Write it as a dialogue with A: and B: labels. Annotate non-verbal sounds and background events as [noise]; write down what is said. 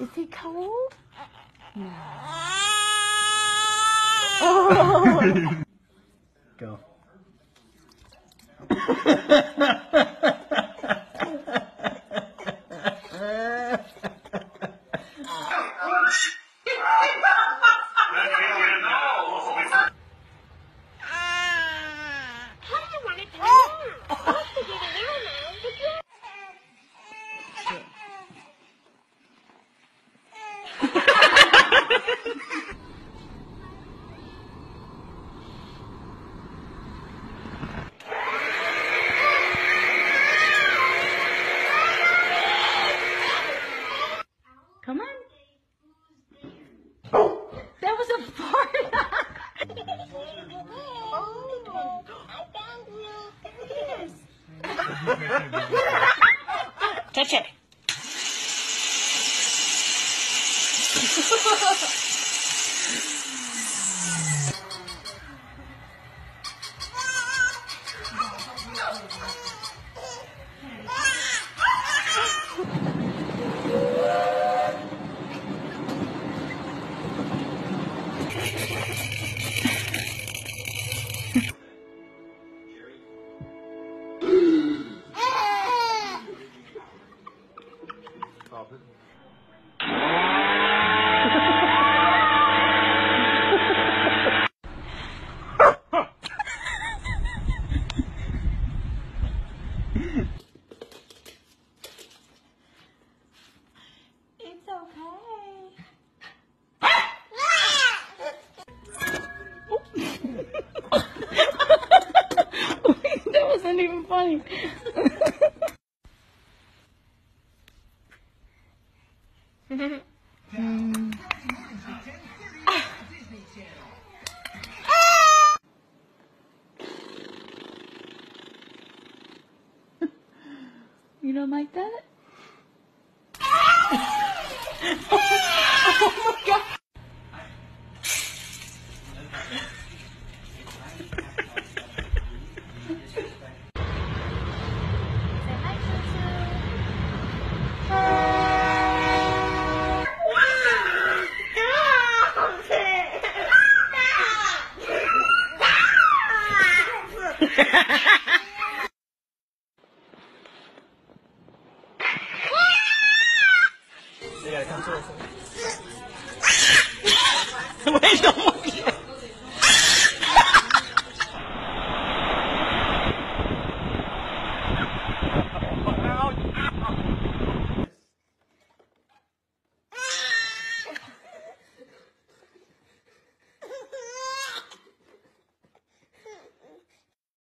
A: Is he cold? No. Oh. [laughs]
B: Go. [laughs]
C: 대체.
A: Touch it. It's okay. [laughs] that wasn't even funny. You don't like that? [laughs]
B: 有点像做。的 [laughs] 为什么？